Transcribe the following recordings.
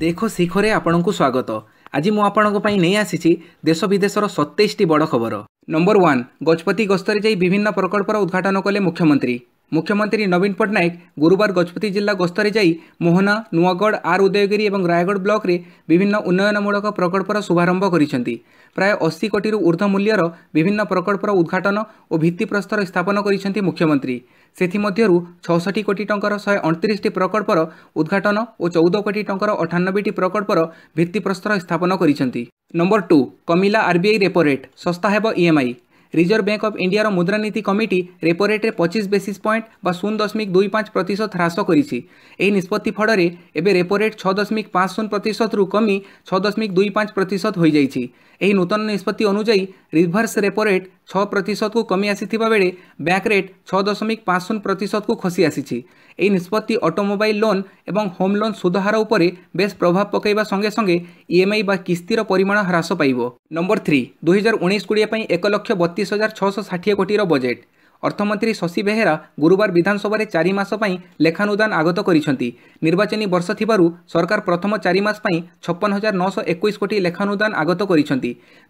ଦେଖ ଶିଖରେ ଆପଣଙ୍କୁ ସ୍ୱାଗତ। ଆଜି ମୁଁ ଆପଣଙ୍କ ପାଇଁ ନେଇ ଆସିଛି ଦେଶ ବିଦେଶର ସତେଇଶଟି ବଡ଼ ଖବର। ନମ୍ବର ୱାନ୍ ଗଜପତି ଗସ୍ତରେ ଯାଇ ବିଭିନ୍ନ ପ୍ରକଳ୍ପର ଉଦ୍ଘାଟନ କଲେ ମୁଖ୍ୟମନ୍ତ୍ରୀ। ମୁଖ୍ୟମନ୍ତ୍ରୀ ନବୀନ ପଟ୍ଟନାୟକ ଗୁରୁବାର ଗଜପତି ଜିଲ୍ଲା ଗସ୍ତରେ ଯାଇ ମୋହନା ନୂଆଗଡ଼ ଆର୍ ଉଦୟଗିରି ଏବଂ ରାୟଗଡ଼ ବ୍ଲକରେ ବିଭିନ୍ନ ଉନ୍ନୟନମୂଳକ ପ୍ରକଳ୍ପର ଶୁଭାରମ୍ଭ କରିଛନ୍ତି। ପ୍ରାୟ ଅଶୀ କୋଟିରୁ ଉର୍ଦ୍ଧ୍ୱ ମୂଲ୍ୟର ବିଭିନ୍ନ ପ୍ରକଳ୍ପର ଉଦ୍ଘାଟନ ଓ ଭିତ୍ତିପ୍ରସ୍ତର ସ୍ଥାପନ କରିଛନ୍ତି ମୁଖ୍ୟମନ୍ତ୍ରୀ। ସେଥିମଧ୍ୟରୁ ଛଅଷଠି କୋଟି ଟଙ୍କାର ଶହେ ଅଣତିରିଶଟି ପ୍ରକଳ୍ପର ଉଦ୍ଘାଟନ ଓ ଚଉଦ କୋଟି ଟଙ୍କାର ଅଠାନବେଟି ପ୍ରକଳ୍ପର ଭିତ୍ତିପ୍ରସ୍ତର ସ୍ଥାପନ କରିଛନ୍ତି। ନମ୍ବର ଟୁ କମିଲା ଆର୍ବିଆଇ ରେପୋ ରେଟ୍ ଶସ୍ତା ହେବ ଇଏମ୍ଆଇ ରିଜର୍ଭ ବ୍ୟାଙ୍କ ଅଫ୍ ଇଣ୍ଡିଆର ମୁଦ୍ରାନୀତି କମିଟି ରେପୋ ରେଟ୍ରେ ପଚିଶ ବେସିସ୍ ପଏଣ୍ଟ ବା ଶୂନ ଦଶମିକ ଦୁଇ ପାଞ୍ଚ ପ୍ରତିଶତ ହ୍ରାସ କରିଛି ଏହି ନିଷ୍ପତ୍ତି ଫଳରେ ଏବେ ରେପୋ ରେଟ୍ ଛଅ ଦଶମିକ ପାଞ୍ଚ ଶୂନ ପ୍ରତିଶତରୁ କମି ଛଅ ଦଶମିକ ଦୁଇ ପାଞ୍ଚ ପ୍ରତିଶତ ହୋଇଯାଇଛି ଏହି ନୂତନ ନିଷ୍ପତ୍ତି ଅନୁଯାୟୀ ରିଭର୍ସ ରେପୋ ରେଟ୍ ଛଅ ପ୍ରତିଶତକୁ କମି ଆସିଥିବା ବେଳେ ବ୍ୟାଙ୍କ ରେଟ୍ ଛଅ ଦଶମିକ ପାଞ୍ଚ ଶୂନ ପ୍ରତିଶତକୁ ଖସି ଆସିଛି। ଏହି ନିଷ୍ପତ୍ତି ଅଟୋମୋବାଇଲ ଲୋନ୍ ଏବଂ ହୋମ୍ ଲୋନ୍ ସୁଧହାର ଉପରେ ବେଶ୍ ପ୍ରଭାବ ପକାଇବା ସଙ୍ଗେ ସଙ୍ଗେ ଇଏମ୍ଆଇ ବା କିସ୍ତିର ପରିମାଣ ହ୍ରାସ ପାଇବ। ନମ୍ବର ଥ୍ରୀ ଦୁଇହଜାର ଉଣେଇଶ କୋଡ଼ିଏ ପାଇଁ ଏକ ଲକ୍ଷ ବତିଶ ହଜାର ଛଅଶହ ଷାଠିଏ କୋଟିର ବଜେଟ୍। অর্থমন্ত্রী শশী বেহেরা গুরুবার বিধানসভায় চারি মাস পাই লেখানুদান আগত করেছেন নির্বাচনী বর্ষ থিবারু সরকার প্রথম চারি মাস পাই ছপন হাজার নশ একুশ কোটি লেখানুদান আগত করেছেন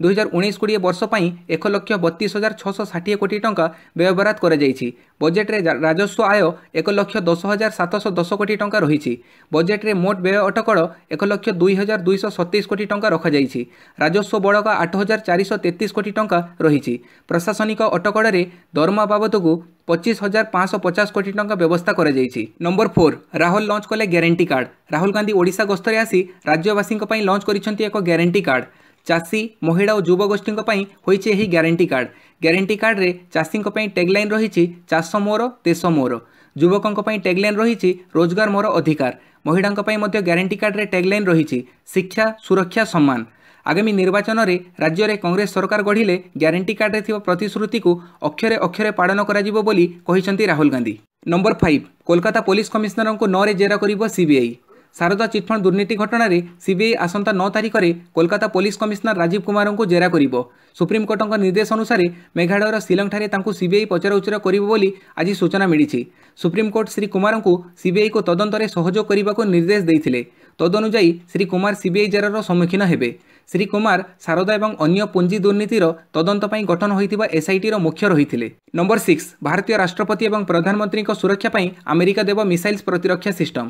দুই হাজার উনিশ কোড়িয়ে বর্ষ পাই এক লক্ষ বত্রিশ হাজার ছশো ষাঠিয়ে কোটি টঙ্কা ব্যয়বরাদ করা ବଜେଟ୍ରେ ରାଜସ୍ୱ ଆୟ ଏକ ଲକ୍ଷ ଦଶ ହଜାର ସାତଶହ ଦଶ କୋଟି ଟଙ୍କା ରହିଛି। ବଜେଟ୍ରେ ମୋଟ ବ୍ୟୟ ଅଟକଳ ଏକ ଲକ୍ଷ ଦୁଇ ହଜାର ଦୁଇଶହ ସତେଇଶ କୋଟି ଟଙ୍କା ରଖାଯାଇଛି। ରାଜସ୍ୱ ବଳକା ଆଠ ହଜାର ଚାରିଶହ ତେତିଶ କୋଟି ଟଙ୍କା ରହିଛି। ପ୍ରଶାସନିକ ଅଟକଳରେ ଦରମା ବାବଦକୁ ପଚିଶ ହଜାର ପାଞ୍ଚଶହ ପଚାଶ କୋଟି ଟଙ୍କା ବ୍ୟବସ୍ଥା କରାଯାଇଛି। ନମ୍ବର ଫୋର୍ ରାହୁଲ ଲଞ୍ଚ କଲେ ଗ୍ୟାରେଣ୍ଟି କାର୍ଡ଼। ରାହୁଲ ଗାନ୍ଧୀ ଓଡ଼ିଶା ଗସ୍ତରେ ଆସି ରାଜ୍ୟବାସୀଙ୍କ ପାଇଁ ଲଞ୍ଚ କରିଛନ୍ତି ଏକ ଗ୍ୟାରେଣ୍ଟି କାର୍ଡ଼। ଚାଷୀ ମହିଳା ଓ ଯୁବଗୋଷ୍ଠୀଙ୍କ ପାଇଁ ହୋଇଛି ଏହି ଗ୍ୟାରେଣ୍ଟି କାର୍ଡ଼ ଗ୍ୟାରେଣ୍ଟି କାର୍ଡ଼ରେ ଚାଷୀଙ୍କ ପାଇଁ ଟେଗ୍ଲାଇନ୍ ରହିଛି ଚାଷ ମୋର ଦେଶ ମୋର। ଯୁବକଙ୍କ ପାଇଁ ଟେଗ୍ଲାଇନ୍ ରହିଛି ରୋଜଗାର ମୋର ଅଧିକାର। ମହିଳାଙ୍କ ପାଇଁ ମଧ୍ୟ ଗ୍ୟାରେଣ୍ଟି କାର୍ଡ଼ରେ ଟେଗ୍ଲାଇନ୍ ରହିଛି ଶିକ୍ଷା ସୁରକ୍ଷା ସମ୍ମାନ। ଆଗାମୀ ନିର୍ବାଚନରେ ରାଜ୍ୟରେ କଂଗ୍ରେସ ସରକାର ଗଢ଼ିଲେ ଗ୍ୟାରେଣ୍ଟି କାର୍ଡ଼ରେ ଥିବା ପ୍ରତିଶ୍ରୁତିକୁ ଅକ୍ଷରେ ଅକ୍ଷରେ ପାଳନ କରାଯିବ ବୋଲି କହିଛନ୍ତି Rahul Gandhi. Number five Kolkata police କମିଶନରଙ୍କୁ ନଅରେ ଜେରା କରିବ ସିବିଆଇ ଶାରଦା ଚିଟ୍ଫଣ୍ଡ ଦୁର୍ନୀତି ଘଟଣାରେ ସିବିଆଇ ଆସନ୍ତା ନଅ ତାରିଖରେ କୋଲକାତା ପୋଲିସ କମିଶନର ରାଜୀବ କୁମାରଙ୍କୁ ଜେରା କରିବ। ସୁପ୍ରିମକୋର୍ଟଙ୍କ ନିର୍ଦ୍ଦେଶ ଅନୁସାରେ ମେଘାଳୟର ଶିଲଂଠାରେ ତାଙ୍କୁ ସିବିଆଇ ପଚରାଉଚରା କରିବ ବୋଲି ଆଜି ସୂଚନା ମିଳିଛି। ସୁପ୍ରିମକୋର୍ଟ ଶ୍ରୀ କୁମାରଙ୍କୁ ସିବିଆଇକୁ ତଦନ୍ତରେ ସହଯୋଗ କରିବାକୁ ନିର୍ଦ୍ଦେଶ ଦେଇଥିଲେ। ତଦନୁଯାୟୀ ଶ୍ରୀ କୁମାର ସିବିଆଇ ଜେରାର ସମ୍ମୁଖୀନ ହେବେ। ଶ୍ରୀ କୁମାର ଶାରଦା ଏବଂ ଅନ୍ୟ ପୁଞ୍ଜି ଦୁର୍ନୀତିର ତଦନ୍ତ ପାଇଁ ଗଠନ ହୋଇଥିବା ଏସ୍ଆଇଟିର ମୁଖ୍ୟ ରହିଥିଲେ। ନମ୍ବର ସିକ୍ସ ଭାରତୀୟ ରାଷ୍ଟ୍ରପତି ଏବଂ ପ୍ରଧାନମନ୍ତ୍ରୀଙ୍କ ସୁରକ୍ଷା ପାଇଁ ଆମେରିକା ଦେବ ମିସାଇଲ୍ସ ପ୍ରତିରକ୍ଷା ସିଷ୍ଟମ।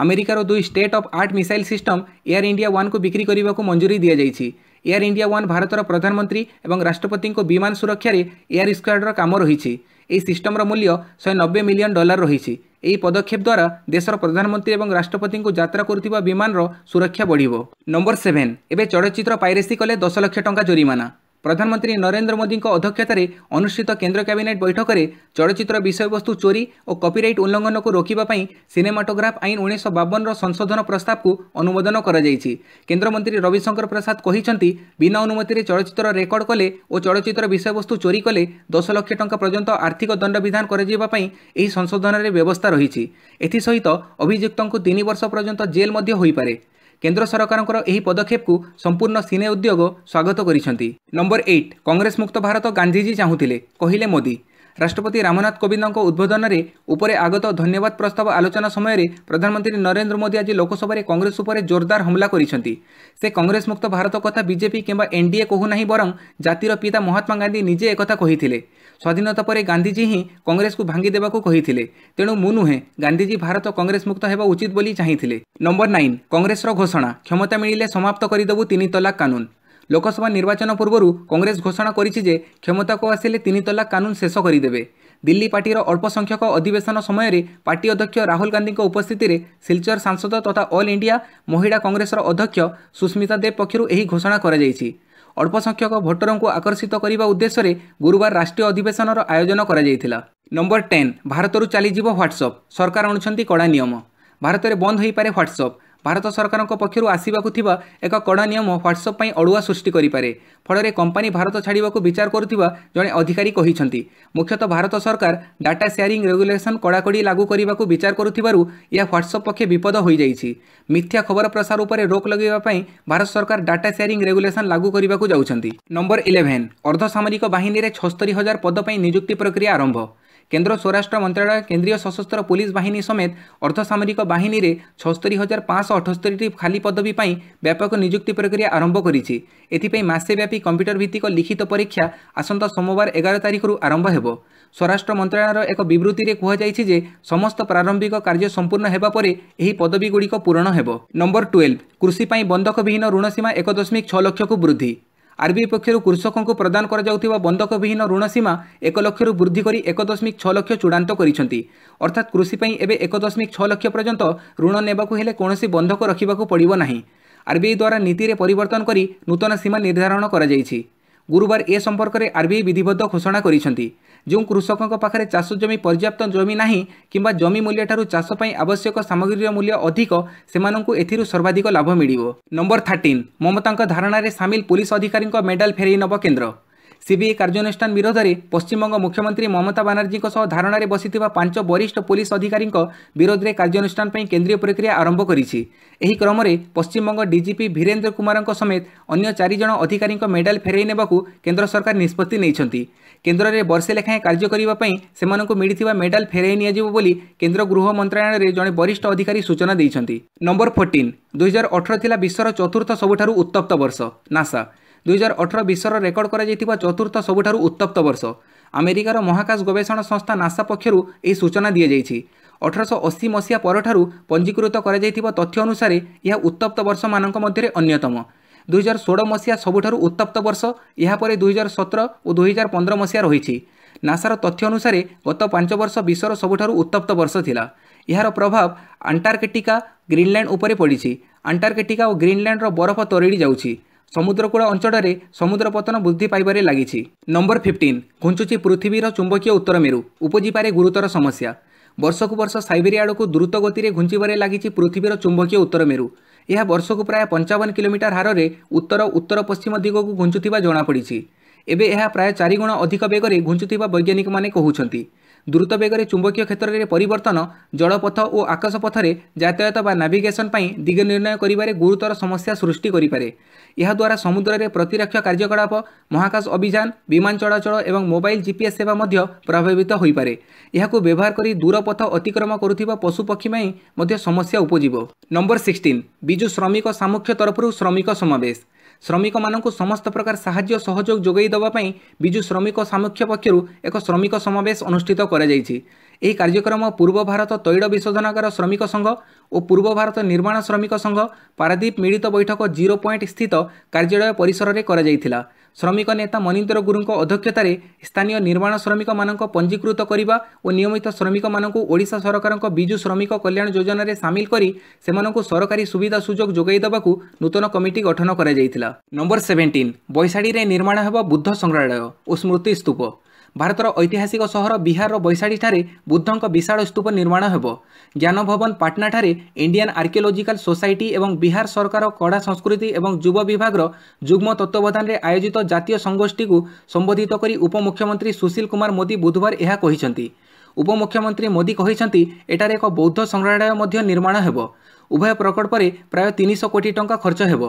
ଆମେରିକାର ଦୁଇ state of art missile system Air India ୱାନ୍କୁ ବିକ୍ରି କରିବାକୁ ମଞ୍ଜୁରୀ ଦିଆଯାଇଛି। ଏୟାର ଇଣ୍ଡିଆ ୱାନ୍ ଭାରତର ପ୍ରଧାନମନ୍ତ୍ରୀ ଏବଂ ରାଷ୍ଟ୍ରପତିଙ୍କ ବିମାନ ସୁରକ୍ଷାରେ ଏୟାର ସ୍କ୍ୱାଡ୍ର କାମ ରହିଛି। ଏହି ସିଷ୍ଟମର ମୂଲ୍ୟ ଶହେ ନବେ ମିଲିୟନ ଡଲାର ରହିଛି। ଏହି ପଦକ୍ଷେପ ଦ୍ୱାରା ଦେଶର ପ୍ରଧାନମନ୍ତ୍ରୀ ଏବଂ ରାଷ୍ଟ୍ରପତିଙ୍କୁ ଯାତ୍ରା କରୁଥିବା ବିମାନର ସୁରକ୍ଷା ବଢ଼ିବ। Number seven. ଏବେ ଚଳଚ୍ଚିତ୍ର ପାଇରେସି କଲେ ଦଶ ଲକ୍ଷ ଟଙ୍କା ଜୋରିମାନା। ପ୍ରଧାନମନ୍ତ୍ରୀ ନରେନ୍ଦ୍ର ମୋଦିଙ୍କ ଅଧ୍ୟକ୍ଷତାରେ ଅନୁଷ୍ଠିତ କେନ୍ଦ୍ର କ୍ୟାବିନେଟ୍ ବୈଠକରେ ଚଳଚ୍ଚିତ୍ର ବିଷୟବସ୍ତୁ ଚୋରି ଓ କପିରାଇଟ୍ ଉଲ୍ଲଂଘନକୁ ରୋକିବା ପାଇଁ ସିନେମାଟୋଗ୍ରାଫ ଆଇନ ଉଣେଇଶହ ବାବନର ସଂଶୋଧନ ପ୍ରସ୍ତାବକୁ ଅନୁମୋଦନ କରାଯାଇଛି। କେନ୍ଦ୍ରମନ୍ତ୍ରୀ ରବିଶଙ୍କର ପ୍ରସାଦ କହିଛନ୍ତି ବିନା ଅନୁମତିରେ ଚଳଚ୍ଚିତ୍ର ରେକର୍ଡ କଲେ ଓ ଚଳଚ୍ଚିତ୍ର ବିଷୟବସ୍ତୁ ଚୋରି କଲେ ଦଶ ଲକ୍ଷ ଟଙ୍କା ପର୍ଯ୍ୟନ୍ତ ଆର୍ଥିକ ଦଣ୍ଡବିଧାନ କରାଯିବା ପାଇଁ ଏହି ସଂଶୋଧନରେ ବ୍ୟବସ୍ଥା ରହିଛି। ଏଥିସହିତ ଅଭିଯୁକ୍ତଙ୍କୁ ତିନି ବର୍ଷ ପର୍ଯ୍ୟନ୍ତ ଜେଲ୍ ମଧ୍ୟ ହୋଇପାରେ। କେନ୍ଦ୍ର ସରକାରଙ୍କର ଏହି ପଦକ୍ଷେପକୁ ସମ୍ପୂର୍ଣ୍ଣ ସିନେ ଉଦ୍ୟୋଗ ସ୍ୱାଗତ କରିଛନ୍ତି। ନମ୍ବର ଏଇଟ୍ କଂଗ୍ରେସ ମୁକ୍ତ ଭାରତ ଗାନ୍ଧିଜୀ ଚାହୁଁଥିଲେ କହିଲେ ମୋଦି। ରାଷ୍ଟ୍ରପତି ରାମନାଥ କୋବିନ୍ଦଙ୍କ ଉଦ୍ବୋଧନରେ ଉପରେ ଆଗତ ଧନ୍ୟବାଦ ପ୍ରସ୍ତାବ ଆଲୋଚନା ସମୟରେ ପ୍ରଧାନମନ୍ତ୍ରୀ ନରେନ୍ଦ୍ର ମୋଦି ଆଜି ଲୋକସଭାରେ କଂଗ୍ରେସ ଉପରେ ଜୋରଦାର ହମଲା କରିଛନ୍ତି। ସେ କଂଗ୍ରେସ ମୁକ୍ତ ଭାରତ କଥା ବିଜେପି କିମ୍ବା ଏନ୍ଡିଏ କହୁନାହିଁ ବରଂ ଜାତିର ପିତା ମହାତ୍ମା ଗାନ୍ଧୀ ନିଜେ ଏକଥା କହିଥିଲେ। ସ୍ୱାଧୀନତା ପରେ ଗାନ୍ଧିଜୀ ହିଁ କଂଗ୍ରେସକୁ ଭାଙ୍ଗି ଦେବାକୁ କହିଥିଲେ। ତେଣୁ ମୁଁ ନୁହେଁ ଗାନ୍ଧିଜୀ ଭାରତ କଂଗ୍ରେସ ମୁକ୍ତ ହେବା ଉଚିତ ବୋଲି ଚାହିଁଥିଲେ। ନମ୍ବର ନାଇନ୍ କଂଗ୍ରେସର ଘୋଷଣା କ୍ଷମତା ମିଳିଲେ ସମାପ୍ତ କରିଦେବୁ ତିନି ତଲାକ କାନୁନ। ଲୋକସଭା ନିର୍ବାଚନ ପୂର୍ବରୁ କଂଗ୍ରେସ ଘୋଷଣା କରିଛି ଯେ କ୍ଷମତାକୁ ଆସିଲେ ତିନି ତଲାକ କାନୁନ ଶେଷ କରିଦେବେ। ଦିଲ୍ଲୀ ପାର୍ଟିର ଅଳ୍ପ ସଂଖ୍ୟକ ଅଧିବେଶନ ସମୟରେ ପାର୍ଟି ଅଧ୍ୟକ୍ଷ ରାହୁଲ ଗାନ୍ଧୀଙ୍କ ଉପସ୍ଥିତିରେ ଶିଲଚର ସାଂସଦ ତଥା ଅଲ୍ ଇଣ୍ଡିଆ ମହିଳା କଂଗ୍ରେସର ଅଧ୍ୟକ୍ଷ ସୁସ୍ମିତା ଦେବ ପକ୍ଷରୁ ଏହି ଘୋଷଣା କରାଯାଇଛି। ଅଳ୍ପ ସଂଖ୍ୟକ ଭୋଟରଙ୍କୁ ଆକର୍ଷିତ କରିବା ଉଦ୍ଦେଶ୍ୟରେ ଗୁରୁବାର ରାଷ୍ଟ୍ରୀୟ ଅଧିବେଶନର ଆୟୋଜନ କରାଯାଇଥିଲା। ନମ୍ବର ଟେନ୍ ଭାରତରୁ ଚାଲିଯିବ ହ୍ୱାଟ୍ସଅପ୍ ସରକାର ଆଣୁଛନ୍ତି କଡ଼ା ନିୟମ। ଭାରତରେ ବନ୍ଦ ହୋଇପାରେ ହ୍ୱାଟ୍ସଅପ୍ ଭାରତ ସରକାରଙ୍କ ପକ୍ଷରୁ ଆସିବାକୁ ଥିବା ଏକ କଡ଼ା ନିୟମ ହ୍ୱାଟ୍ସଆପ୍ ପାଇଁ ଅଡ଼ୁଆ ସୃଷ୍ଟି କରିପାରେ। ଫଳରେ କମ୍ପାନୀ ଭାରତ ଛାଡ଼ିବାକୁ ବିଚାର କରୁଥିବା ଜଣେ ଅଧିକାରୀ କହିଛନ୍ତି ମୁଖ୍ୟତଃ ଭାରତ ସରକାର ଡାଟା ସେୟାରିଂ ରେଗୁଲେସନ୍ କଡ଼ାକଡ଼ି ଲାଗୁ କରିବାକୁ ବିଚାର କରୁଥିବାରୁ ଏହା ହ୍ୱାଟ୍ସଆପ୍ ପକ୍ଷେ ବିପଦ ହୋଇଯାଇଛି। ମିଥ୍ୟା ଖବର ପ୍ରସାର ଉପରେ ରୋକ ଲଗାଇବା ପାଇଁ ଭାରତ ସରକାର ଡାଟା ସେୟାରିଂ ରେଗୁଲେସନ୍ ଲାଗୁ କରିବାକୁ ଯାଉଛନ୍ତି। ନମ୍ବର ଇଲେଭେନ୍ ଅର୍ଦ୍ଧସାମରିକ ବାହିନୀରେ ଛସ୍ତରୀ ହଜାର ପଦ ପାଇଁ ନିଯୁକ୍ତି ପ୍ରକ୍ରିୟା ଆରମ୍ଭ। କେନ୍ଦ୍ର ସ୍ୱରାଷ୍ଟ୍ର ମନ୍ତ୍ରଣାଳୟ କେନ୍ଦ୍ରୀୟ ସଶସ୍ତ୍ର ପୁଲିସ ବାହିନୀ ସମେତ ଅର୍ଦ୍ଧସାମରିକ ବାହିନୀରେ ଛସ୍ତରୀ ହଜାର ପାଞ୍ଚଶହ ଅଠସ୍ତରୀଟି ଖାଲି ପଦବୀ ପାଇଁ ବ୍ୟାପକ ନିଯୁକ୍ତି ପ୍ରକ୍ରିୟା ଆରମ୍ଭ କରିଛି। ଏଥିପାଇଁ ମାସେ ବ୍ୟାପୀ କମ୍ପ୍ୟୁଟର ଭିତ୍ତିକ ଲିଖିତ ପରୀକ୍ଷା ଆସନ୍ତା ସୋମବାର ଏଗାର ତାରିଖରୁ ଆରମ୍ଭ ହେବ। ସ୍ୱରାଷ୍ଟ୍ର ମନ୍ତ୍ରଣାଳୟର ଏକ ବିବୃତ୍ତିରେ କୁହାଯାଇଛି ଯେ ସମସ୍ତ ପ୍ରାରମ୍ଭିକ କାର୍ଯ୍ୟ ସମ୍ପୂର୍ଣ୍ଣ ହେବା ପରେ ଏହି ପଦବୀଗୁଡ଼ିକ ପୂରଣ ହେବ। ନମ୍ବର ଟୁଏଲ୍ଭ କୃଷି ପାଇଁ ବନ୍ଧକବିହୀନ ଋଣ ସୀମା ଏକ ଦଶମିକ ଛଅ ଲକ୍ଷକୁ ବୃଦ୍ଧି। ଆର୍ବିଆଇ ପକ୍ଷରୁ କୃଷକଙ୍କୁ ପ୍ରଦାନ କରାଯାଉଥିବା ବନ୍ଧକବିହୀନ ଋଣ ସୀମା ଏକ ଲକ୍ଷରୁ ବୃଦ୍ଧି କରି ଏକ ଦଶମିକ ଛଅ ଲକ୍ଷ ଚୂଡ଼ାନ୍ତ କରିଛନ୍ତି। ଅର୍ଥାତ୍ କୃଷି ପାଇଁ ଏବେ ଏକ ଦଶମିକ ଛଅ ଲକ୍ଷ ପର୍ଯ୍ୟନ୍ତ ଋଣ ନେବାକୁ ହେଲେ କୌଣସି ବନ୍ଧକ ରଖିବାକୁ ପଡ଼ିବ ନାହିଁ। ଆର୍ବିଆଇ ଦ୍ୱାରା ନୀତିରେ ପରିବର୍ତ୍ତନ କରି ନୂତନ ସୀମା ନିର୍ଦ୍ଧାରଣ କରାଯାଇଛି। ଗୁରୁବାର ଏ ସମ୍ପର୍କରେ ଆର୍ବିଆଇ ବିଧିବଦ୍ଧ ଘୋଷଣା କରିଛନ୍ତି। ଯେଉଁ କୃଷକଙ୍କ ପାଖରେ ଚାଷ ଜମି ପର୍ଯ୍ୟାପ୍ତ ଜମି ନାହିଁ କିମ୍ବା ଜମି ମୂଲ୍ୟଠାରୁ ଚାଷ ପାଇଁ ଆବଶ୍ୟକ ସାମଗ୍ରୀର ମୂଲ୍ୟ ଅଧିକ ସେମାନଙ୍କୁ ଏଥିରୁ ସର୍ବାଧିକ ଲାଭ ମିଳିବ। ନମ୍ବର ଥାର୍ଟିନ୍ ମମତାଙ୍କ ଧାରଣାରେ ସାମିଲ ପୁଲିସ ଅଧିକାରୀଙ୍କ ମେଡାଲ ଫେରାଇ ନେବ କେନ୍ଦ୍ର। ସିବିଆଇ କାର୍ଯ୍ୟାନୁଷ୍ଠାନ ବିରୋଧରେ ପଶ୍ଚିମବଙ୍ଗ ମୁଖ୍ୟମନ୍ତ୍ରୀ ମମତା ବାନାର୍ଜୀଙ୍କ ସହ ଧାରଣାରେ ବସିଥିବା ପାଞ୍ଚ ବରିଷ୍ଠ ପୁଲିସ ଅଧିକାରୀଙ୍କ ବିରୋଧରେ କାର୍ଯ୍ୟାନୁଷ୍ଠାନ ପାଇଁ କେନ୍ଦ୍ରୀୟ ପ୍ରକ୍ରିୟା ଆରମ୍ଭ କରିଛି ଏହି କ୍ରମରେ ପଶ୍ଚିମବଙ୍ଗ ଡିଜିପି ବୀରେନ୍ଦ୍ର କୁମାରଙ୍କ ସମେତ ଅନ୍ୟ ଚାରିଜଣ ଅଧିକାରୀଙ୍କ ମେଡାଲ ଫେରାଇ ନେବାକୁ କେନ୍ଦ୍ର ସରକାର ନିଷ୍ପତ୍ତି ନେଇଛନ୍ତି କେନ୍ଦ୍ରରେ ବର୍ଷେ ଲେଖାଏଁ କାର୍ଯ୍ୟ କରିବା ପାଇଁ ସେମାନଙ୍କୁ ମିଳିଥିବା ମେଡାଲ ଫେରାଇ ନିଆଯିବ ବୋଲି କେନ୍ଦ୍ର ଗୃହ ମନ୍ତ୍ରଣାଳୟରେ ଜଣେ ବରିଷ୍ଠ ଅଧିକାରୀ ସୂଚନା ଦେଇଛନ୍ତି। ନମ୍ବର ଫୋର୍ଟିନ୍ ଦୁଇହଜାର ଅଠର ଥିଲା ବିଶ୍ୱର ଚତୁର୍ଥ ସବୁଠାରୁ ଉତ୍ତପ୍ତ ବର୍ଷ ନାସା। ଦୁଇହଜାର ଅଠର ବିଶ୍ୱର ରେକର୍ଡ କରାଯାଇଥିବା ଚତୁର୍ଥ ସବୁଠାରୁ ଉତ୍ତପ୍ତ ବର୍ଷ। ଆମେରିକାର ମହାକାଶ ଗବେଷଣା ସଂସ୍ଥା ନାସା ପକ୍ଷରୁ ଏହି ସୂଚନା ଦିଆଯାଇଛି। ଅଠରଶହ ଅଶୀ ମସିହା ପରଠାରୁ ପଞ୍ଜୀକୃତ କରାଯାଇଥିବା ତଥ୍ୟ ଅନୁସାରେ ଏହା ଉତ୍ତପ୍ତ ବର୍ଷମାନଙ୍କ ମଧ୍ୟରେ ଅନ୍ୟତମ। ଦୁଇହଜାର ଷୋହଳ ମସିହା ସବୁଠାରୁ ଉତ୍ତପ୍ତ ବର୍ଷ ଏହାପରେ ଦୁଇହଜାର ସତର ଓ ଦୁଇହଜାର ପନ୍ଦର ମସିହା ରହିଛି। ନାସାର ତଥ୍ୟ ଅନୁସାରେ ଗତ ପାଞ୍ଚ ବର୍ଷ ବିଶ୍ୱର ସବୁଠାରୁ ଉତ୍ତପ୍ତ ବର୍ଷ ଥିଲା। ଏହାର ପ୍ରଭାବ ଆଣ୍ଟାର୍କଟିକା ଗ୍ରୀନଲ୍ୟାଣ୍ଡ ଉପରେ ପଡ଼ିଛି। ଆଣ୍ଟାର୍କଟିକା ଓ ଗ୍ରୀନଲ୍ୟାଣ୍ଡର ବରଫ ତରଳି ଯାଉଛି। ସମୁଦ୍ରକୂଳ ଅଞ୍ଚଳରେ ସମୁଦ୍ର ପତନ ବୃଦ୍ଧି ପାଇବାରେ ଲାଗିଛି। ନମ୍ବର ଫିଫ୍ଟିନ୍ ଘୁଞ୍ଚୁଛି ପୃଥିବୀର ଚୁମ୍ବକୀୟ ଉତ୍ତର ମେରୁ ଉପଜିପାରେ ଗୁରୁତର ସମସ୍ୟା। ବର୍ଷକୁ ବର୍ଷ ସାଇବେରିଆ ଆଡ଼କୁ ଦ୍ରୁତ ଗତିରେ ଘୁଞ୍ଚିବାରେ ଲାଗିଛି ପୃଥିବୀର ଚୁମ୍ବକୀୟ ଉତ୍ତର ମେରୁ। ଏହା ବର୍ଷକୁ ପ୍ରାୟ ପଞ୍ଚାବନ କିଲୋମିଟର ହାରରେ ଉତ୍ତର ଉତ୍ତର ପଶ୍ଚିମ ଦିଗକୁ ଘୁଞ୍ଚୁଥିବା ଜଣାପଡ଼ିଛି। ଏବେ ଏହା ପ୍ରାୟ ଚାରିଗୁଣ ଅଧିକ ବେଗରେ ଘୁଞ୍ଚୁଥିବା ବୈଜ୍ଞାନିକମାନେ କହୁଛନ୍ତି। ଦ୍ରୁତ ବେଗରେ ଚୁମ୍ବକୀୟ କ୍ଷେତ୍ରରେ ପରିବର୍ତ୍ତନ ଜଳପଥ ଓ ଆକାଶପଥରେ ଯାତାୟାତ ବା ନାଭିଗେସନ୍ ପାଇଁ ଦିଗ ନିର୍ଣ୍ଣୟ କରିବାରେ ଗୁରୁତର ସମସ୍ୟା ସୃଷ୍ଟି କରିପାରେ। ଏହାଦ୍ୱାରା ସମୁଦ୍ରରେ ପ୍ରତିରକ୍ଷା କାର୍ଯ୍ୟକଳାପ ମହାକାଶ ଅଭିଯାନ ବିମାନ ଚଳାଚଳ ଏବଂ ମୋବାଇଲ ଜିପିଏସ୍ ସେବା ମଧ୍ୟ ପ୍ରଭାବିତ ହୋଇପାରେ। ଏହାକୁ ବ୍ୟବହାର କରି ଦୂରପଥ ଅତିକ୍ରମ କରୁଥିବା ପଶୁପକ୍ଷୀ ପାଇଁ ମଧ୍ୟ ସମସ୍ୟା ଉପୁଜିବ। ନମ୍ବର ସିକ୍ସଟିନ୍ ବିଜୁ ଶ୍ରମିକ ସାମୁଖ୍ୟ ତରଫରୁ ଶ୍ରମିକ ସମାବେଶ। ଶ୍ରମିକମାନଙ୍କୁ ସମସ୍ତ ପ୍ରକାର ସାହାଯ୍ୟ ସହଯୋଗ ଯୋଗାଇ ଦେବା ପାଇଁ ବିଜୁ ଶ୍ରମିକ ସାମୁଖ୍ୟ ପକ୍ଷରୁ ଏକ ଶ୍ରମିକ ସମାବେଶ ଅନୁଷ୍ଠିତ କରାଯାଇଛି। ଏହି କାର୍ଯ୍ୟକ୍ରମ ପୂର୍ବ ଭାରତ ତୈଳ ବିଶୋଧନାଗାର ଶ୍ରମିକ ସଂଘ ଓ ପୂର୍ବ ଭାରତ ନିର୍ମାଣ ଶ୍ରମିକ ସଂଘ ପାରାଦୀପ ମିଳିତ ବୈଠକ ଜିରୋ ପଏଣ୍ଟ ସ୍ଥିତ କାର୍ଯ୍ୟାଳୟ ପରିସରରେ କରାଯାଇଥିଲା। ଶ୍ରମିକ ନେତା ମନୀନ୍ଦ୍ର ଗୁରୁଙ୍କ ଅଧ୍ୟକ୍ଷତାରେ ସ୍ଥାନୀୟ ନିର୍ମାଣ ଶ୍ରମିକମାନଙ୍କ ପଞ୍ଜୀକୃତ କରିବା ଓ ନିୟମିତ ଶ୍ରମିକମାନଙ୍କୁ ଓଡ଼ିଶା ସରକାରଙ୍କ ବିଜୁ ଶ୍ରମିକ କଲ୍ୟାଣ ଯୋଜନାରେ ସାମିଲ କରି ସେମାନଙ୍କୁ ସରକାରୀ ସୁବିଧା ସୁଯୋଗ ଯୋଗାଇ ଦେବାକୁ ନୂତନ କମିଟି ଗଠନ କରାଯାଇଥିଲା। ନମ୍ବର ସେଭେଣ୍ଟିନ୍ ବୈଶାଳୀରେ ନିର୍ମାଣ ହେବ ବୁଦ୍ଧ ସଂଗ୍ରହାଳୟ ଓ ସ୍ମୃତି ସ୍ତୂପ। ଭାରତର ଐତିହାସିକ ସହର ବିହାରର ବୈଶାଳୀଠାରେ ବୁଦ୍ଧଙ୍କ ବିଶାଳ ସ୍ତୂପ ନିର୍ମାଣ ହେବ। ଜ୍ଞାନ ଭବନ ପାଟନାଠାରେ ଇଣ୍ଡିଆନ୍ ଆର୍କିଓଲୋଜିକାଲ ସୋସାଇଟି ଏବଂ ବିହାର ସରକାର କଡ଼ା ସଂସ୍କୃତି ଏବଂ ଯୁବ ବିଭାଗର ଯୁଗ୍ମ ତତ୍ତ୍ୱାବଧାନରେ ଆୟୋଜିତ ଜାତୀୟ ସଂଗୋଷ୍ଠୀକୁ ସମ୍ବୋଧିତ କରି ଉପମୁଖ୍ୟମନ୍ତ୍ରୀ ସୁଶୀଲ କୁମାର ମୋଦି ବୁଧବାର ଏହା କହିଛନ୍ତି। ଉପମୁଖ୍ୟମନ୍ତ୍ରୀ ମୋଦି କହିଛନ୍ତି ଏଠାରେ ଏକ ବୌଦ୍ଧ ସଂଗ୍ରହାଳୟ ମଧ୍ୟ ନିର୍ମାଣ ହେବ। ଉଭୟ ପ୍ରକଳ୍ପରେ ପ୍ରାୟ ତିନିଶହ କୋଟି ଟଙ୍କା ଖର୍ଚ୍ଚ ହେବ।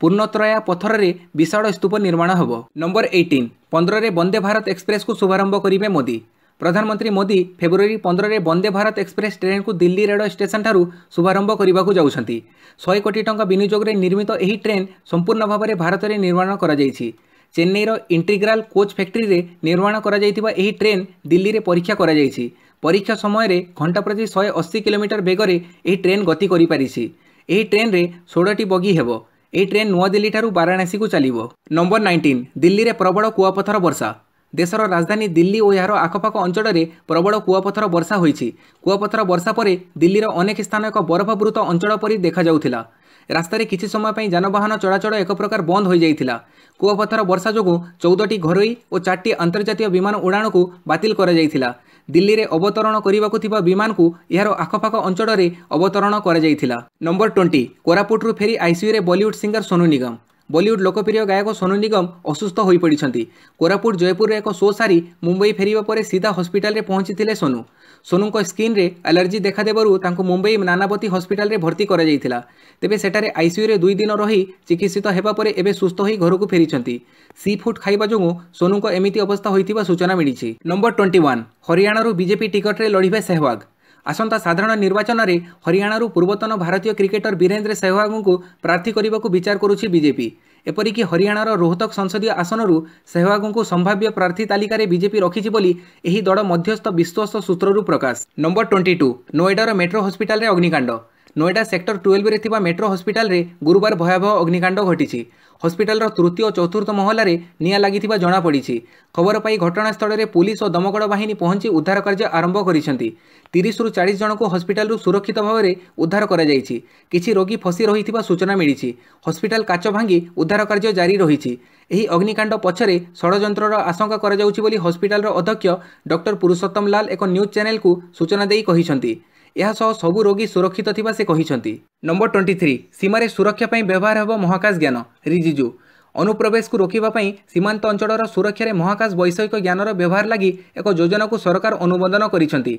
ପୂର୍ଣ୍ଣତ୍ରୟା ପଥରରେ ବିଶାଳ ସ୍ତୂପ ନିର୍ମାଣ ହେବ। ନମ୍ବର ଏଇଟିନ୍ ପନ୍ଦରରେ ବନ୍ଦେ ଭାରତ ଏକ୍ସପ୍ରେସକୁ ଶୁଭାରମ୍ଭ କରିବେ ମୋଦି। ପ୍ରଧାନମନ୍ତ୍ରୀ ମୋଦି ଫେବୃଆରୀ ପନ୍ଦରରେ ବନ୍ଦେ ଭାରତ ଏକ୍ସପ୍ରେସ୍ ଟ୍ରେନ୍କୁ ଦିଲ୍ଲୀ ରେଳ ଷ୍ଟେସନଠାରୁ ଶୁଭାରମ୍ଭ କରିବାକୁ ଯାଉଛନ୍ତି। ଶହେ କୋଟି ଟଙ୍କା ବିନିଯୋଗରେ ନିର୍ମିତ ଏହି ଟ୍ରେନ୍ ସମ୍ପୂର୍ଣ୍ଣ ଭାବରେ ଭାରତରେ ନିର୍ମାଣ କରାଯାଇଛି। ଚେନ୍ନାଇର ଇଣ୍ଟିଗ୍ରାଲ କୋଚ୍ ଫ୍ୟାକ୍ଟ୍ରିରେ ନିର୍ମାଣ କରାଯାଇଥିବା ଏହି ଟ୍ରେନ୍ ଦିଲ୍ଲୀରେ ପରୀକ୍ଷା କରାଯାଇଛି। ପରୀକ୍ଷା ସମୟରେ ଘଣ୍ଟା ପ୍ରତି ଶହେ ଅଶୀ କିଲୋମିଟର ବେଗରେ ଏହି ଟ୍ରେନ୍ ଗତି କରିପାରିଛି। ଏହି ଟ୍ରେନ୍ରେ ଷୋହଳଟି ବଗି ହେବ। ଏହି ଟ୍ରେନ୍ ନୂଆଦିଲ୍ଲୀଠାରୁ ବାରାଣାସୀକୁ ଚାଲିବ। ନମ୍ବର ନାଇଣ୍ଟିନ୍ ଦିଲ୍ଲୀରେ ପ୍ରବଳ କୁଆପଥର ବର୍ଷା। ଦେଶର ରାଜଧାନୀ ଦିଲ୍ଲୀ ଓ ଏହାର ଆଖପାଖ ଅଞ୍ଚଳରେ ପ୍ରବଳ କୁଆପଥର ବର୍ଷା ହୋଇଛି। କୁଆପଥର ବର୍ଷା ପରେ ଦିଲ୍ଲୀର ଅନେକ ସ୍ଥାନ ଏକ ବରଫାବୃତ ଅଞ୍ଚଳ ପରି ଦେଖାଯାଉଥିଲା। ରାସ୍ତାରେ କିଛି ସମୟ ପାଇଁ ଯାନବାହନ ଚଳାଚଳ ଏକ ପ୍ରକାର ବନ୍ଦ ହୋଇଯାଇଥିଲା। କୁଆପଥର ବର୍ଷା ଯୋଗୁଁ ଚଉଦଟି ଘରୋଇ ଓ ଚାରିଟି ଆନ୍ତର୍ଜାତୀୟ ବିମାନ ଉଡ଼ାଣକୁ ବାତିଲ କରାଯାଇଥିଲା। ଦିଲ୍ଲୀରେ ଅବତରଣ କରିବାକୁ ଥିବା ବିମାନକୁ ଏହାର ଆଖପାଖ ଅଞ୍ଚଳରେ ଅବତରଣ କରାଯାଇଥିଲା। ନମ୍ବର ଟ୍ୱେଣ୍ଟି କୋରାପୁଟରୁ ଫେରି ଆଇସିୟୁରେ ବଲିଉଡ୍ ସିଙ୍ଗର ସୋନୁ ନିଗମ। ବଲିଉଡ୍ ଲୋକପ୍ରିୟ ଗାୟକ ସୋନୁ ନିଗମ ଅସୁସ୍ଥ ହୋଇପଡ଼ିଛନ୍ତି। କୋରାପୁଟ ଜୟପୁରରେ ଏକ ଶୋ ସାରି ମୁମ୍ବାଇ ଫେରିବା ପରେ ସିଧା ହସ୍ପିଟାଲରେ ପହଞ୍ଚିଥିଲେ ସୋନୁ। ସୋନୁଙ୍କ ସ୍କିନ୍ରେ ଆଲର୍ଜି ଦେଖାଦେବାରୁ ତାଙ୍କୁ ମୁମ୍ବାଇ ନାନାବତୀ ହସ୍ପିଟାଲରେ ଭର୍ତ୍ତି କରାଯାଇଥିଲା। ତେବେ ସେଠାରେ ଆଇସିୟୁରେ ଦୁଇ ଦିନ ରହି ଚିକିତ୍ସିତ ହେବା ପରେ ଏବେ ସୁସ୍ଥ ହୋଇ ଘରକୁ ଫେରିଛନ୍ତି। ସି ଫୁଡ୍ ଖାଇବା ଯୋଗୁଁ ସୋନୁଙ୍କ ଏମିତି ଅବସ୍ଥା ହୋଇଥିବା ସୂଚନା ମିଳିଛି। ନମ୍ବର ଟ୍ୱେଣ୍ଟି ୱାନ୍ ହରିୟାଣାରୁ ବିଜେପି ଟିକଟରେ ଲଢ଼ିବେ ସେହୱାଗ। ଆସନ୍ତା ସାଧାରଣ ନିର୍ବାଚନରେ ହରିୟାଣାରୁ ପୂର୍ବତନ ଭାରତୀୟ କ୍ରିକେଟର ବୀରେନ୍ଦ୍ର ସେହୱାଗଙ୍କୁ ପ୍ରାର୍ଥୀ କରିବାକୁ ବିଚାର କରୁଛି ବିଜେପି। ଏପରିକି ହରିୟାଣାର ରୋହତକ ସଂସଦୀୟ ଆସନରୁ ସେହୱାଗଙ୍କୁ ସମ୍ଭାବ୍ୟ ପ୍ରାର୍ଥୀ ତାଲିକାରେ ବିଜେପି ରଖିଛି ବୋଲି ଏହି ଦଳ ମଧ୍ୟସ୍ଥ ବିଶ୍ୱସ୍ତ ସୂତ୍ରରୁ ପ୍ରକାଶ। ନମ୍ବର ଟ୍ୱେଣ୍ଟି ଟୁ ନୋଏଡାର ମେଟ୍ରୋ ହସ୍ପିଟାଲରେ ଅଗ୍ନିକାଣ୍ଡ। ନୋଏଡା ସେକ୍ଟର ଟୁଏଲ୍ଭରେ ଥିବା ମେଟ୍ରୋ ହସ୍ପିଟାଲରେ ଗୁରୁବାର ଭୟାବହ ଅଗ୍ନିକାଣ୍ଡ ଘଟିଛି। ହସ୍ପିଟାଲର ତୃତୀୟ ଓ ଚତୁର୍ଥ ମହଲାରେ ନିଆଁ ଲାଗିଥିବା ଜଣାପଡ଼ିଛି। ଖବର ପାଇ ଘଟଣାସ୍ଥଳରେ ପୁଲିସ ଓ ଦମକଳ ବାହିନୀ ପହଞ୍ଚି ଉଦ୍ଧାର କାର୍ଯ୍ୟ ଆରମ୍ଭ କରିଛନ୍ତି। ତିରିଶରୁ ଚାଳିଶ ଜଣଙ୍କୁ ହସ୍ପିଟାଲରୁ ସୁରକ୍ଷିତ ଭାବରେ ଉଦ୍ଧାର କରାଯାଇଛି। କିଛି ରୋଗୀ ଫସି ରହିଥିବା ସୂଚନା ମିଳିଛି। ହସ୍ପିଟାଲ କାଚ ଭାଙ୍ଗି ଉଦ୍ଧାର କାର୍ଯ୍ୟ ଜାରି ରହିଛି। ଏହି ଅଗ୍ନିକାଣ୍ଡ ପଛରେ ଷଡ଼ଯନ୍ତ୍ରର ଆଶଙ୍କା କରାଯାଉଛି ବୋଲି ହସ୍ପିଟାଲର ଅଧ୍ୟକ୍ଷ ଡକ୍ଟର ପୁରୁଷୋତ୍ତମ ଲାଲ ଏକ ନ୍ୟୁଜ୍ ଚ୍ୟାନେଲକୁ ସୂଚନା ଦେଇ କହିଛନ୍ତି। ଏହାସହ ସବୁ ରୋଗୀ ସୁରକ୍ଷିତ ଥିବା ସେ କହିଛନ୍ତି। ନମ୍ବର ଟ୍ୱେଣ୍ଟି ଥ୍ରୀ ସୀମାରେ ସୁରକ୍ଷା ପାଇଁ ବ୍ୟବହାର ହେବ ମହାକାଶ ଜ୍ଞାନ ରିଜିଜୁ। ଅନୁପ୍ରବେଶକୁ ରୋକିବା ପାଇଁ ସୀମାନ୍ତ ଅଞ୍ଚଳର ସୁରକ୍ଷାରେ ମହାକାଶ ବୈଷୟିକ ଜ୍ଞାନର ବ୍ୟବହାର ଲାଗି ଏକ ଯୋଜନାକୁ ସରକାର ଅନୁମୋଦନ କରିଛନ୍ତି।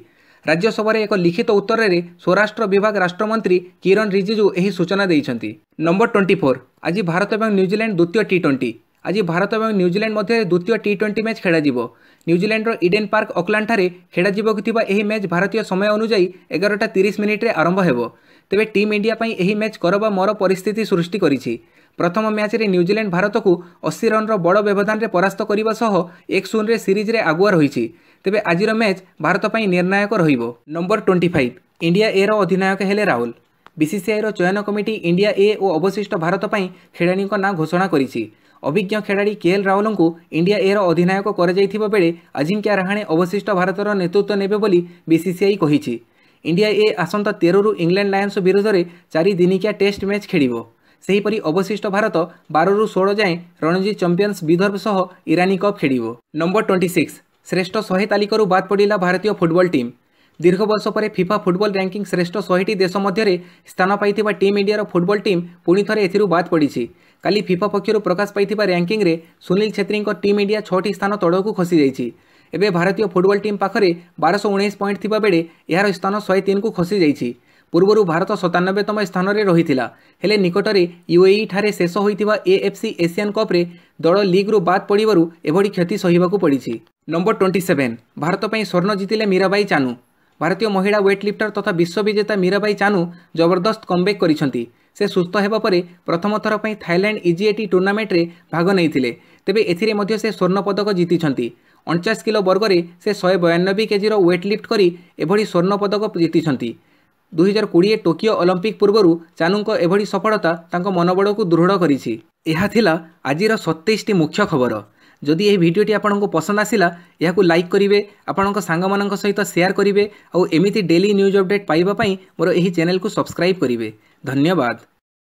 ରାଜ୍ୟସଭାରେ ଏକ ଲିଖିତ ଉତ୍ତରରେ ସ୍ୱରାଷ୍ଟ୍ର ବିଭାଗ ରାଷ୍ଟ୍ରମନ୍ତ୍ରୀ କିରଣ ରିଜିଜୁ ଏହି ସୂଚନା ଦେଇଛନ୍ତି। ନମ୍ବର ଟ୍ୱେଣ୍ଟି ଫୋର୍ ଆଜି ଭାରତ ଏବଂ ନ୍ୟୁଜିଲ୍ୟାଣ୍ଡ ଦ୍ୱିତୀୟ ଟି ଟ୍ୱେଣ୍ଟି। ଆଜି ଭାରତ ଏବଂ ନ୍ୟୁଜିଲ୍ୟାଣ୍ଡ ମଧ୍ୟରେ ଦ୍ୱିତୀୟ ଟି ଟ୍ୱେଣ୍ଟି ମ୍ୟାଚ୍ ଖେଳାଯିବ। ନ୍ୟୁଜିଲ୍ୟାଣ୍ଡର ଇଡେନ୍ ପାର୍କ ଅକ୍ଲାଣ୍ଡଠାରେ ଖେଳାଯିବାକୁ ଥିବା ଏହି ମ୍ୟାଚ୍ ଭାରତୀୟ ସମୟ ଅନୁଯାୟୀ ଏଗାରଟା ତିରିଶ ମିନିଟ୍ରେ ଆରମ୍ଭ ହେବ। ତେବେ ଟିମ୍ ଇଣ୍ଡିଆ ପାଇଁ ଏହି ମ୍ୟାଚ୍ କରବା ମର ପରିସ୍ଥିତି ସୃଷ୍ଟି କରିଛି। ପ୍ରଥମ ମ୍ୟାଚ୍ରେ ନ୍ୟୁଜିଲ୍ୟାଣ୍ଡ ଭାରତକୁ ଅଶୀ ରନ୍ର ବଡ଼ ବ୍ୟବଧାନରେ ପରାସ୍ତ କରିବା ସହ ଏକ ଶୂନରେ ସିରିଜ୍ରେ ଆଗୁଆ ରହିଛି। ତେବେ ଆଜିର ମ୍ୟାଚ୍ ଭାରତ ପାଇଁ ନିର୍ଣ୍ଣାୟକ ରହିବ। ନମ୍ବର ଟ୍ୱେଣ୍ଟି ଫାଇଭ୍ ଇଣ୍ଡିଆ ଏର ଅଧିନାୟକ ହେଲେ ରାହୁଲ। ବିସିସିଆଇର ଚୟନ କମିଟି ଇଣ୍ଡିଆ ଏ ଓ ଅବଶିଷ୍ଟ ଭାରତ ପାଇଁ ଖେଳାଳିଙ୍କ ନାଁ ଘୋଷଣା କରିଛି। ଅଭିଜ୍ଞ ଖେଳାଳି କେଏଲ୍ ରାହୁଲଙ୍କୁ ଇଣ୍ଡିଆ ଏର ଅଧିନାୟକ କରାଯାଇଥିବା ବେଳେ ଅଜିଙ୍କ୍ୟା ରାହାଣେ ଅବଶିଷ୍ଟ ଭାରତର ନେତୃତ୍ୱ ନେବେ ବୋଲି ବିସିସିଆଇ କହିଛି। ଇଣ୍ଡିଆ ଏ ଆସନ୍ତା ତେରରୁ ଇଂଲଣ୍ଡ ଲାୟନ୍ସ ବିରୋଧରେ ଚାରି ଦିନିକିଆ ଟେଷ୍ଟ ମ୍ୟାଚ୍ ଖେଳିବ। ସେହିପରି ଅବଶିଷ୍ଟ ଭାରତ ବାରରୁ ଷୋହଳ ଯାଏଁ ରଣଜୀ ଚାମ୍ପିୟନ୍ସ ବିଦର୍ଭ ସହ ଇରାନୀ କପ୍ ଖେଳିବ। ନମ୍ବର ଟ୍ୱେଣ୍ଟି ସିକ୍ସ ଶ୍ରେଷ୍ଠ ଶହେ ତାଲିକାରୁ ବାଦ୍ ପଡ଼ିଲା ଭାରତୀୟ ଫୁଟବଲ ଟିମ୍। ଦୀର୍ଘ ବର୍ଷ ପରେ ଫିଫା ଫୁଟବଲ ର୍ୟାଙ୍କିଂ ଶ୍ରେଷ୍ଠ ଶହେଟି ଦେଶ ମଧ୍ୟରେ ସ୍ଥାନ ପାଇଥିବା ଟିମ୍ ଇଣ୍ଡିଆର ଫୁଟବଲ ଟିମ୍ ପୁଣି ଥରେ ଏଥିରୁ ବାଦ୍ ପଡ଼ିଛି। କାଲି ଫିଫା ପକ୍ଷରୁ ପ୍ରକାଶ ପାଇଥିବା ର୍ୟାଙ୍କିଂରେ ସୁନୀଲ ଛେତ୍ରୀଙ୍କ ଟିମ୍ ଇଣ୍ଡିଆ ଛଅଟି ସ୍ଥାନ ତଳକୁ ଖସିଯାଇଛି ଏବେ ଭାରତୀୟ ଫୁଟବଲ ଟିମ୍ ପାଖରେ ବାରଶହ ଉଣେଇଶ ପଏଣ୍ଟ ଥିବା ବେଳେ ଏହାର ସ୍ଥାନ ଶହେ ତିନିକୁ ଖସିଯାଇଛି ପୂର୍ବରୁ ଭାରତ ସତାନବେତମ ସ୍ଥାନରେ ରହିଥିଲା। ହେଲେ ନିକଟରେ ୟୁଏଇ ଠାରେ ଶେଷ ହୋଇଥିବା ଏଏଫ୍ସି ଏସିଆନ୍ କପ୍ରେ ଦଳ ଲିଗ୍ରୁ ବାଦ୍ ପଡ଼ିବାରୁ ଏଭଳି କ୍ଷତି ସହିବାକୁ ପଡ଼ିଛି। Number twenty seven. ଭାରତ ପାଇଁ ସ୍ୱର୍ଣ୍ଣ ଜିତିଲେ ମୀରାବାଇ ଚାନୁ। ଭାରତୀୟ ମହିଳା ୱେଟ୍ ଲିଫ୍ଟର ତଥା ବିଶ୍ୱବିଜେତା ମୀରାବାଇ ଚାନୁ ଜବରଦସ୍ତ କମ୍ବ୍ୟାକ୍ କରିଛନ୍ତି। ସେ ସୁସ୍ଥ ହେବା ପରେ ପ୍ରଥମ ଥର ପାଇଁ ଥାଇଲ୍ୟାଣ୍ଡ ଇଜିଏଟି ଟୁର୍ଣ୍ଣାମେଣ୍ଟରେ ଭାଗ ନେଇଥିଲେ। ତେବେ ଏଥିରେ ମଧ୍ୟ ସେ ସ୍ୱର୍ଣ୍ଣ ପଦକ ଜିତିଛନ୍ତି। ଅଣଚାଶ କିଲୋ ବର୍ଗରେ ସେ ଶହେ ବୟାନବେ କେଜିର ୱେଟ୍ ଲିଫ୍ଟ କରି ଏଭଳି ସ୍ୱର୍ଣ୍ଣ ପଦକ ଜିତିଛନ୍ତି। ଦୁଇହଜାର କୋଡ଼ିଏ ଟୋକିଓ ଅଲମ୍ପିକ୍ ପୂର୍ବରୁ ଚାନୁଙ୍କ ଏଭଳି ସଫଳତା ତାଙ୍କ ମନୋବଳକୁ ଦୃଢ଼ କରିଛି। ଏହା ଥିଲା ଆଜିର ସତେଇଶଟି ମୁଖ୍ୟ ଖବର। ଯଦି ଏହି ଭିଡ଼ିଓଟି ଆପଣଙ୍କୁ ପସନ୍ଦ ଆସିଲା ଏହାକୁ ଲାଇକ୍ କରିବେ ଆପଣଙ୍କ ସାଙ୍ଗମାନଙ୍କ ସହିତ ସେୟାର କରିବେ ଆଉ ଏମିତି ଡେଲି ନ୍ୟୁଜ୍ ଅପଡ଼େଟ୍ ପାଇବା ପାଇଁ ମୋର ଏହି ଚ୍ୟାନେଲକୁ ସବସ୍କ୍ରାଇବ୍ କରିବେ ଧନ୍ୟବାଦ